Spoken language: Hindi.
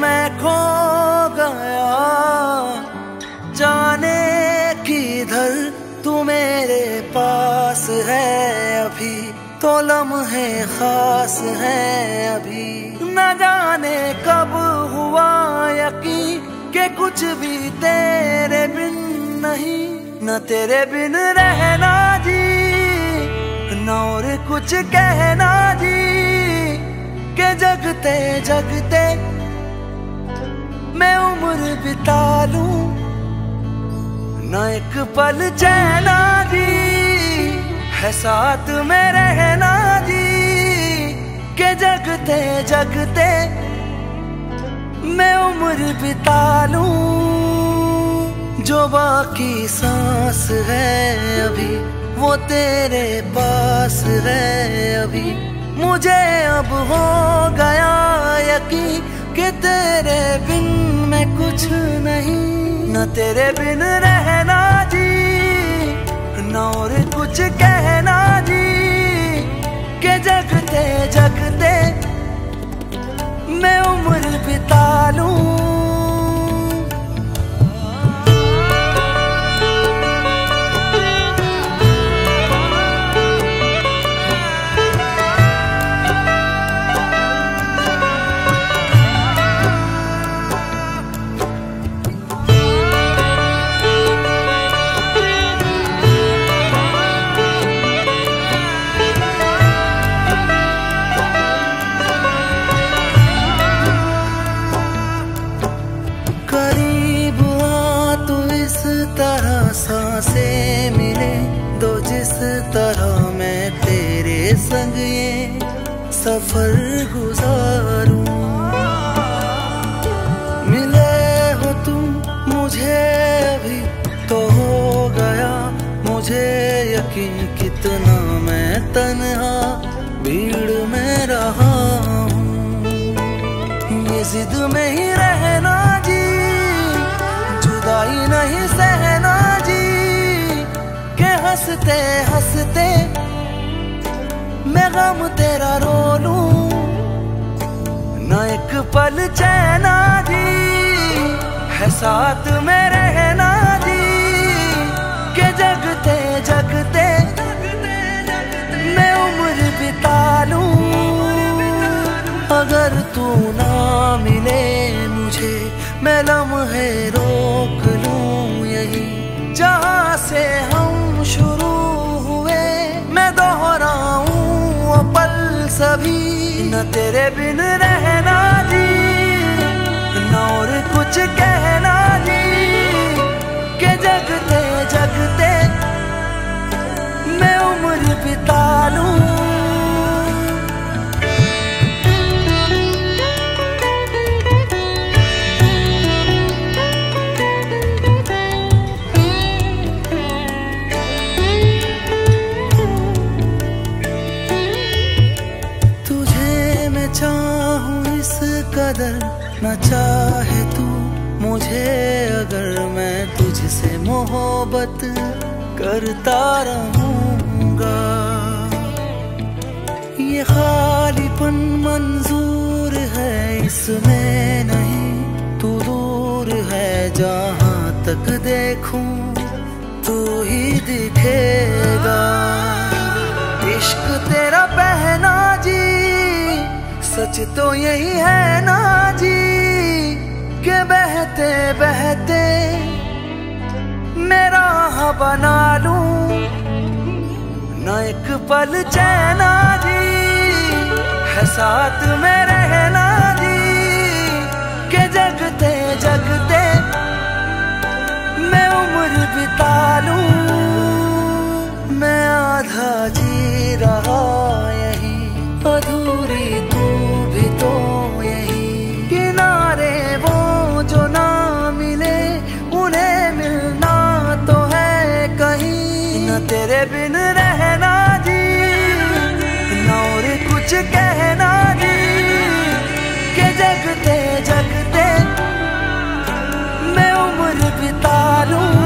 मैं खो गया। जाने की धर तू मेरे पास है अभी? तो लम्हे खास है अभी। न जाने कब हुआ यकीन के कुछ भी तेरे बिन नहीं। न तेरे बिन रहना जी, न और कुछ कहना जी। के जगते जगते मैं उम्र बिता लूँ। न एक पल चैना जी। है साथ में रहना जी। के जगते जगते मैं उम्र बिता लूँ। जो बाकी सांस है अभी, वो तेरे पास है अभी। मुझे अब हो गया यकीन। कि तेरे बिन मैं कुछ नहीं। न तेरे बिन रहना जी, न और कुछ कहना जी। सांसे मिले दो जिस तरह मैं तेरे संग ये सफ़र गुजारूं। मिले हो तुम मुझे अभी तो हो गया मुझे यकीन कितना मैं तन्हा, भीड़ में रहा हूँ। ये जिद में ही हँसते, मैं गम तेरा रो लूँ। न एक पल चैना जी, है साथ में रहना जी। के जगते जगते, मैं उम्र बिता लूँ। अगर तू ना मिले मुझे, मैं लम्हे रोक लूँ यही। जहाँ से हम शुरू हुए। मैं दोहराऊं पल सभी। न तेरे बिन रहना न चाहे तू, मुझे अगर मैं तुझसे मोहब्बत करता रहूँगा। ये खालीपन मंजूर है, इसमें नहीं, तू दूर है, जहाँ तक देखूँ, तू ही दिखेगा। सच तो यही है ना जी, के बहते बहते मेरा बना लू। न एक पल चैना जी, है साथ में रहना जी, के जगते जगते मैं उम्र बिता लू। तेरे बिन रहना जी। और कुछ कहना जी। के जगते जगते मैं उम्र बिता लूँ।